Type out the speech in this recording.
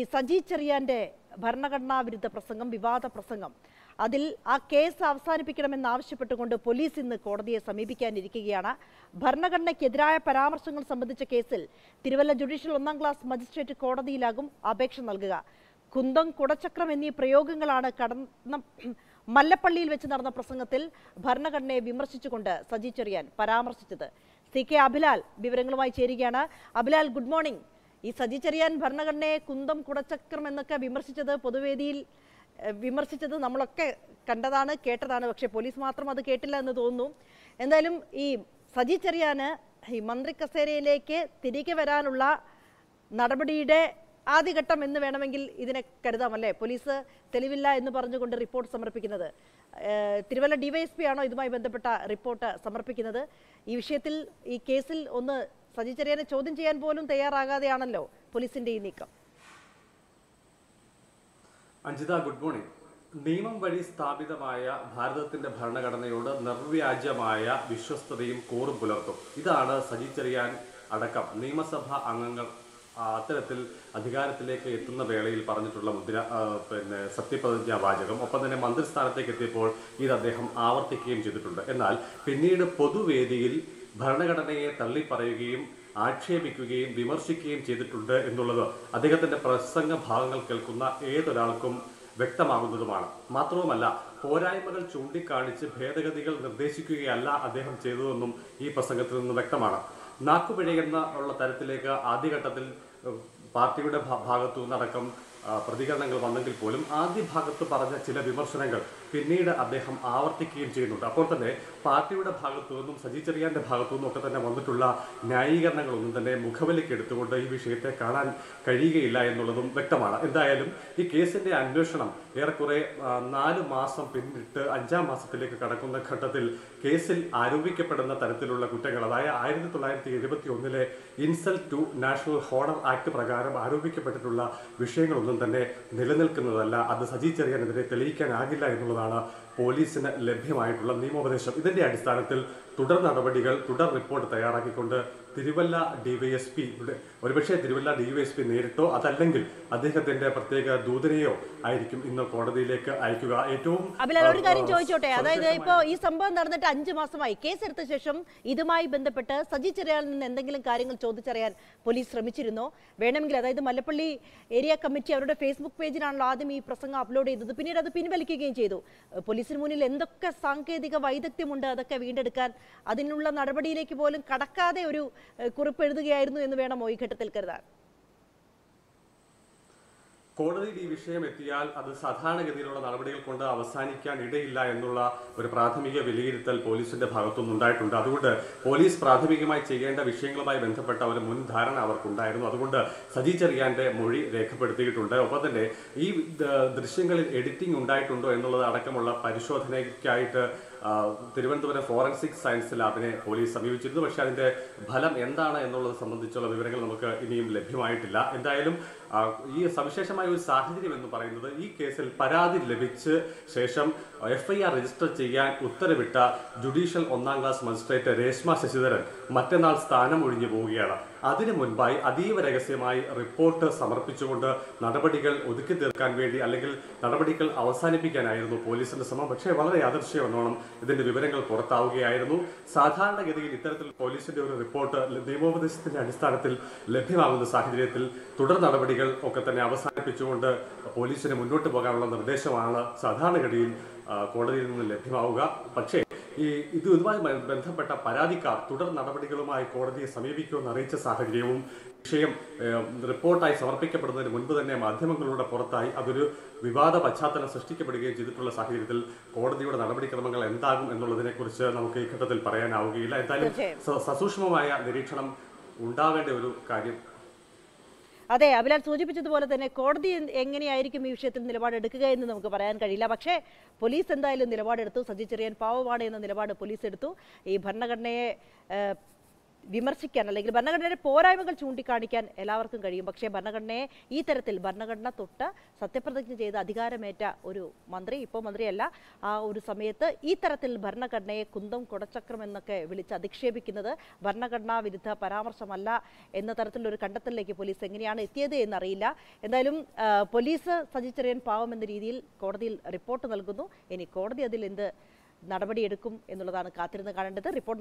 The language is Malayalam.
ഈ സജി ചെറിയാന്റെ ഭരണഘടനാ വിരുദ്ധ പ്രസംഗം വിവാദ പ്രസംഗം. അതിൽ ആ കേസ് അവസാനിപ്പിക്കണമെന്ന് ആവശ്യപ്പെട്ടുകൊണ്ട് പോലീസ് ഇന്ന് കോടതിയെ സമീപിക്കാനിരിക്കുകയാണ്. ഭരണഘടനയ്ക്കെതിരായ പരാമർശങ്ങൾ സംബന്ധിച്ച കേസിൽ തിരുവല്ല ജുഡീഷ്യൽ ഒന്നാം ക്ലാസ് മജിസ്ട്രേറ്റ് കോടതിയിലാകും അപേക്ഷ നൽകുക. കുന്തം കുടച്ചക്രം എന്നീ പ്രയോഗങ്ങളാണ് കടന്ന മല്ലപ്പള്ളിയിൽ വെച്ച് നടന്ന പ്രസംഗത്തിൽ ഭരണഘടനയെ വിമർശിച്ചുകൊണ്ട് സജി ചെറിയാൻ പരാമർശിച്ചത്. സി കെ അഭിലാൽ വിവരങ്ങളുമായി ചേരുകയാണ്. Abhilal good morning. ഈ സജി ചെറിയാൻ ഭരണഘടനയെ കുന്തം കുടച്ചക്രം എന്നൊക്കെ വിമർശിച്ചത് പൊതുവേദിയിൽ വിമർശിച്ചത് നമ്മളൊക്കെ കണ്ടതാണ് കേട്ടതാണ്. പക്ഷേ പോലീസ് മാത്രം അത് കേട്ടില്ല എന്ന് തോന്നുന്നു. എന്തായാലും ഈ സജി ചെറിയാന് ഈ മന്ത്രി കസേരയിലേക്ക് തിരികെ വരാനുള്ള നടപടിയുടെ ആദ്യഘട്ടം എന്ന് വേണമെങ്കിൽ ഇതിനെ കരുതാം അല്ലേ? പോലീസ് തെളിവില്ല എന്ന് പറഞ്ഞുകൊണ്ട് റിപ്പോർട്ട് സമർപ്പിക്കുന്നത്. തിരുവല്ല ഡിവൈഎസ്പി ആണോ ഇതുമായി ബന്ധപ്പെട്ട റിപ്പോർട്ട് സമർപ്പിക്കുന്നത്? ഈ വിഷയത്തിൽ ഈ കേസിൽ ഒന്ന് സജി ചെറിയനെ ചോദ്യം ചെയ്യാൻ പോലും തയ്യാറാകാതെയാണല്ലോ പോലീസിന്റെ ഈ നീക്കം. Anjitha good morning. നിയമം വഴി സ്ഥാപിതമായ ഭാരതത്തിന്റെ ഭരണഘടനയോട് നിർവ്യാജമായ വിശ്വസ്തതയും കൂറും പുലർത്തും. ഇതാണ് സജി ചെറിയാൻ അടക്കം നിയമസഭാ അംഗങ്ങൾ അത്തരത്തിൽ അധികാരത്തിലേക്ക് എത്തുന്ന വേളയിൽ പറഞ്ഞിട്ടുള്ള മുദ്ര പിന്നെ സത്യപ്രതിജ്ഞാ വാചകം. ഒപ്പം തന്നെ മന്ത്രിസ്ഥാനത്തേക്ക് എത്തിയപ്പോൾ ഇത് അദ്ദേഹം ആവർത്തിക്കുകയും ചെയ്തിട്ടുണ്ട്. എന്നാൽ പിന്നീട് പൊതുവേദിയിൽ ഭരണഘടനയെ തള്ളിപ്പറയുകയും ആക്ഷേപിക്കുകയും വിമർശിക്കുകയും ചെയ്തിട്ടുണ്ട് എന്നുള്ളത് അദ്ദേഹത്തിന്റെ പ്രസംഗ ഭാഗങ്ങൾ കേൾക്കുന്ന ഏതൊരാൾക്കും വ്യക്തമാകുന്നതുമാണ്. മാത്രവുമല്ല പോരായ്മകൾ ചൂണ്ടിക്കാണിച്ച് ഭേദഗതികൾ നിർദ്ദേശിക്കുകയല്ല അദ്ദേഹം ചെയ്തതെന്നും ഈ പ്രസംഗത്തിൽ നിന്ന് വ്യക്തമാണ്. നാക്കുപിഴയെന്ന ഉള്ള തരത്തിലേക്ക് ആദ്യഘട്ടത്തിൽ പാർട്ടിയുടെ ഭാഗത്തു നിന്നടക്കം പ്രതികരണങ്ങൾ വന്നെങ്കിൽ പോലും ആദ്യ ഭാഗത്ത് പറഞ്ഞ ചില വിമർശനങ്ങൾ പിന്നീട് അദ്ദേഹം ആവർത്തിക്കുകയും ചെയ്യുന്നുണ്ട്. അപ്പോൾ തന്നെ പാർട്ടിയുടെ ഭാഗത്തു നിന്നും സജി ചെറിയാന്റെ ഭാഗത്തു നിന്നും ഒക്കെ തന്നെ വന്നിട്ടുള്ള ന്യായീകരണങ്ങളൊന്നും തന്നെ മുഖവിലേക്ക് എടുത്തുകൊണ്ട് ഈ വിഷയത്തെ കാണാൻ കഴിയുകയില്ല എന്നുള്ളതും വ്യക്തമാണ്. എന്തായാലും ഈ കേസിന്റെ അന്വേഷണം ഏറെക്കുറെ നാല് മാസം പിന്നിട്ട് അഞ്ചാം മാസത്തിലേക്ക് കടക്കുന്ന ഘട്ടത്തിൽ കേസിൽ ആരോപിക്കപ്പെടുന്ന തരത്തിലുള്ള കുറ്റങ്ങൾ അതായത് ആയിരത്തി തൊള്ളായിരത്തി എഴുപത്തി ഒന്നിലെ insult to national honour act പ്രകാരം ആരോപിക്കപ്പെട്ടിട്ടുള്ള വിഷയങ്ങളൊന്നും തന്നെ നിലനിൽക്കുന്നതല്ല. അത് സജി ചെറിയാനെതിരെ തെളിയിക്കാനാകില്ല എന്നുള്ളതാണ് പോലീസിന് ലഭ്യമായിട്ടുള്ള നിയമോപദേശം. ഇതിന്റെ അടിസ്ഥാനത്തിൽ തുടർ നടപടികൾ തുടർ റിപ്പോർട്ട് തയ്യാറാക്കിക്കൊണ്ട് തിരുവല്ല ഡിവൈഎസ്പി ഒരുപക്ഷെ തിരുവല്ല ഡിവൈഎസ്പി നേരിട്ടോ അതല്ലെങ്കിൽ അദ്ദേഹത്തിന്റെ പ്രത്യേക ദൂതനെയോ ആയിരിക്കും ഇന്ന് കോടതിയിലേക്ക് അയക്കുക. ഏറ്റവും ഒരു കാര്യം ചോദിച്ചോട്ടെ? അതായത് ഇപ്പോ ഈ സംഭവം നടന്നിട്ട് അഞ്ചു മാസമായി. കേസെടുത്ത ശേഷം ഇതുമായി ബന്ധപ്പെട്ട് സജി ചെറിയാനിൽ നിന്ന് എന്തെങ്കിലും കാര്യങ്ങൾ ചോദിച്ചറിയാൻ പോലീസ് ശ്രമിച്ചിരുന്നോ. വേണമെങ്കിൽ അതായത് മല്ലപ്പള്ളി ഏരിയ കമ്മിറ്റി അവരുടെ ഫേസ്ബുക്ക് പേജിലാണല്ലോ ആദ്യം ഈ പ്രസംഗം അപ്ലോഡ് ചെയ്തത്. പിന്നീട് അത് പിൻവലിക്കുകയും ചെയ്തു. ഏഹ് പോലീസിന് മുന്നിൽ എന്തൊക്കെ സാങ്കേതിക വൈദഗ്ധ്യമുണ്ട് അതൊക്കെ വീണ്ടെടുക്കാൻ അതിനുള്ള നടപടിയിലേക്ക് പോലും കടക്കാതെ ഒരു കുറിപ്പ് എഴുതുകയായിരുന്നു എന്ന് വേണം ഈ ഘട്ടത്തിൽ കരുതാൻ. കോടതിയിൽ ഈ വിഷയം എത്തിയാൽ അത് സാധാരണഗതിയിലുള്ള നടപടികൾ കൊണ്ട് അവസാനിക്കാൻ ഇടയില്ല എന്നുള്ള ഒരു പ്രാഥമിക വിലയിരുത്തൽ പോലീസിന്റെ ഭാഗത്തുനിന്ന് ഉണ്ടായിട്ടുണ്ട്. അതുകൊണ്ട് പോലീസ് പ്രാഥമികമായി ചെയ്യേണ്ട വിഷയങ്ങളുമായി ബന്ധപ്പെട്ട ഒരു മുൻധാരണ അവർക്കുണ്ടായിരുന്നു. അതുകൊണ്ട് സജി ചെറിയാന്റെ മൊഴി രേഖപ്പെടുത്തിയിട്ടുണ്ട്. ഒപ്പം തന്നെ ഈ ദൃശ്യങ്ങളിൽ എഡിറ്റിംഗ് ഉണ്ടായിട്ടുണ്ടോ എന്നുള്ളത് അടക്കമുള്ള പരിശോധനയ്ക്കായിട്ട് തിരുവനന്തപുരം ഫോറൻസിക് സയൻസ് ലാബിനെ പോലീസ് സമീപിച്ചിരുന്നു. പക്ഷേ അതിന്റെ ഫലം എന്താണ് എന്നുള്ളത് സംബന്ധിച്ചുള്ള വിവരങ്ങൾ നമുക്ക് ഇനിയും ലഭ്യമായിട്ടില്ല. എന്തായാലും ഈ സവിശേഷമായ ഒരു സാഹചര്യം എന്ന് പറയുന്നത് ഈ കേസിൽ പരാതി ലഭിച്ച് ശേഷം എഫ് രജിസ്റ്റർ ചെയ്യാൻ ഉത്തരവിട്ട ജുഡീഷ്യൽ ഒന്നാം ക്ലാസ് മജിസ്ട്രേറ്റ് രേഷ്മ ശശിധരൻ മറ്റന്നാൾ സ്ഥാനം ഒഴിഞ്ഞു പോവുകയാണ്. അതിനു മുൻപായി അതീവ രഹസ്യമായി റിപ്പോർട്ട് സമർപ്പിച്ചുകൊണ്ട് നടപടികൾ ഒതുക്കി തീർക്കാൻ വേണ്ടി അല്ലെങ്കിൽ നടപടികൾ അവസാനിപ്പിക്കാനായിരുന്നു പോലീസിന്റെ ശ്രമം. പക്ഷേ വളരെ യാദൃശ്യമെന്നോണം ഇതിന്റെ വിവരങ്ങൾ പുറത്താവുകയായിരുന്നു. സാധാരണഗതിയിൽ ഇത്തരത്തിൽ പോലീസിന്റെ ഒരു റിപ്പോർട്ട് നിയമോപദേശത്തിന്റെ അടിസ്ഥാനത്തിൽ ലഭ്യമാകുന്ന സാഹചര്യത്തിൽ തുടർ നടപടികൾ ഒക്കെ തന്നെ അവസാനിപ്പിച്ചുകൊണ്ട് പോലീസിന് മുന്നോട്ട് പോകാനുള്ള നിർദ്ദേശമാണ് സാധാരണഗതിയിൽ കോടതിയിൽ നിന്ന് ലഭ്യമാവുക. പക്ഷേ ഈ ഇത് ഇതുമായി ബന്ധപ്പെട്ട പരാതിക്കാർ തുടർ നടപടികളുമായി കോടതിയെ സമീപിക്കുമെന്ന് അറിയിച്ച സാഹചര്യവും വിഷയം റിപ്പോർട്ടായി സമർപ്പിക്കപ്പെടുന്നതിന് മുൻപ് തന്നെ മാധ്യമങ്ങളുടെ പുറത്തായി അതൊരു വിവാദ പശ്ചാത്തലം സൃഷ്ടിക്കപ്പെടുകയും ചെയ്തിട്ടുള്ള സാഹചര്യത്തിൽ കോടതിയുടെ നടപടിക്രമങ്ങൾ എന്താകും എന്നുള്ളതിനെക്കുറിച്ച് നമുക്ക് ഈ ഘട്ടത്തിൽ പറയാനാവുകയില്ല. എന്തായാലും സസൂക്ഷ്മമായ നിരീക്ഷണം ഉണ്ടാവേണ്ട ഒരു കാര്യം അതെ അഭിലാൽ സൂചിപ്പിച്ചതുപോലെ തന്നെ കോടതി എങ്ങനെയായിരിക്കും ഈ വിഷയത്തിൽ നിലപാടെടുക്കുക എന്ന് നമുക്ക് പറയാൻ കഴിയില്ല. പക്ഷേ പോലീസ് എന്തായാലും നിലപാടെടുത്തു. സജി ചെറിയാൻ പാവമാണ് എന്ന നിലപാട് പോലീസ് എടുത്തു. ഈ ഭരണഘടനയെ വിമർശിക്കാൻ അല്ലെങ്കിൽ ഭരണഘടനയുടെ പോരായ്മകൾ ചൂണ്ടിക്കാണിക്കാൻ എല്ലാവർക്കും കഴിയും. പക്ഷേ ഭരണഘടനയെ ഈ തരത്തിൽ ഭരണഘടന തൊട്ട് സത്യപ്രതിജ്ഞ ചെയ്ത് അധികാരമേറ്റ ഒരു മന്ത്രി ഇപ്പോൾ മന്ത്രിയല്ല ആ ഒരു സമയത്ത് ഈ തരത്തിൽ ഭരണഘടനയെ കുന്തം കുടച്ചക്രം എന്നൊക്കെ വിളിച്ച് അധിക്ഷേപിക്കുന്നത് ഭരണഘടനാ വിരുദ്ധ പരാമർശമല്ല എന്ന തരത്തിലൊരു കണ്ടെത്തലിലേക്ക് പോലീസ് എങ്ങനെയാണ് എത്തിയത് എന്നറിയില്ല. എന്തായാലും പോലീസ് സജി ചെറിയൻ പാവം എന്ന രീതിയിൽ കോടതിയിൽ റിപ്പോർട്ട് നൽകുന്നു. ഇനി കോടതി അതിൽ എന്ത് നടപടിയെടുക്കും എന്നുള്ളതാണ് കാത്തിരുന്ന് കാണേണ്ടത്. റിപ്പോർട്ട്